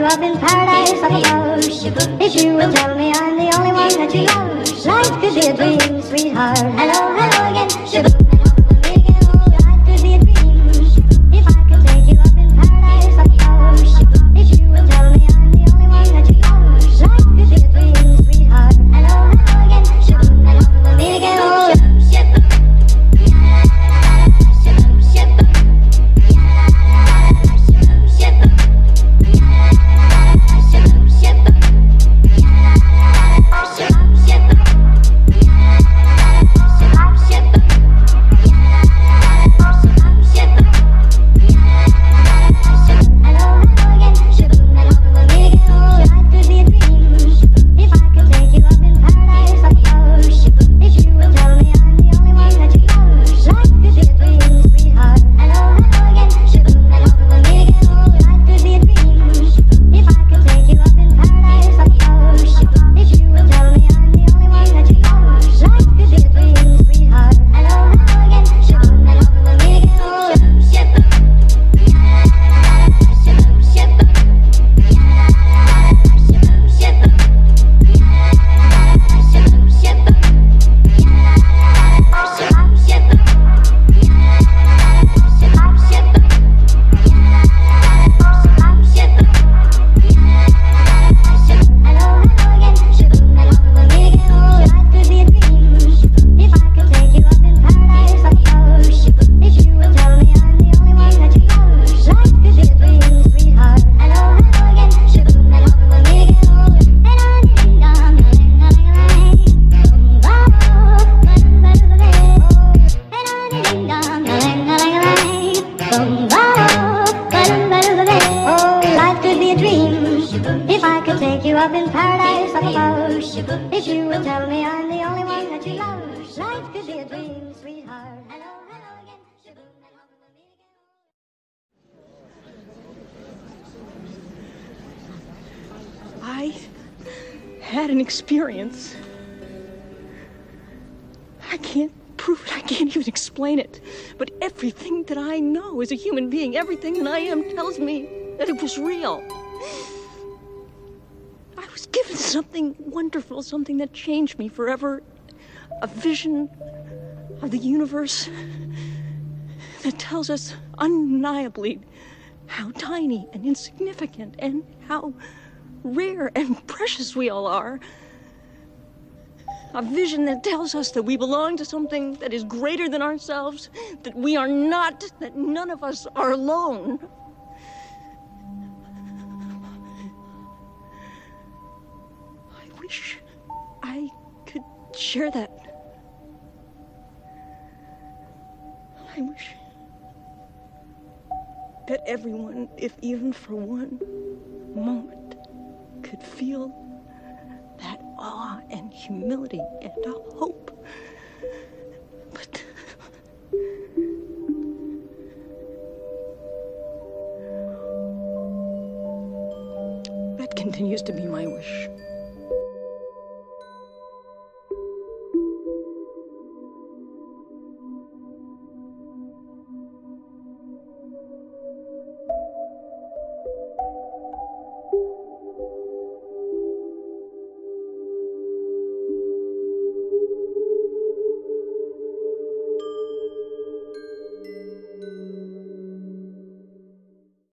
you up in paradise up above. If you will tell me I'm the only one that you love. Life could be a dream, sweetheart. Hello, hello again. If I could take you up in paradise. If you would tell me I'm the only one that you love. Life could be a dream, sweetheart. I had an experience. I can't prove it. I can't even explain it. But everything that I know as a human being, everything that I am tells me that it was real. I was given something wonderful, something that changed me forever. A vision of the universe that tells us undeniably how tiny and insignificant and how rare and precious we all are. A vision that tells us that we belong to something that is greater than ourselves, that we are not, that none of us are alone. I wish I could share that. I wish that everyone, if even for one moment, could feel humility and a hope. But that continues to be my wish.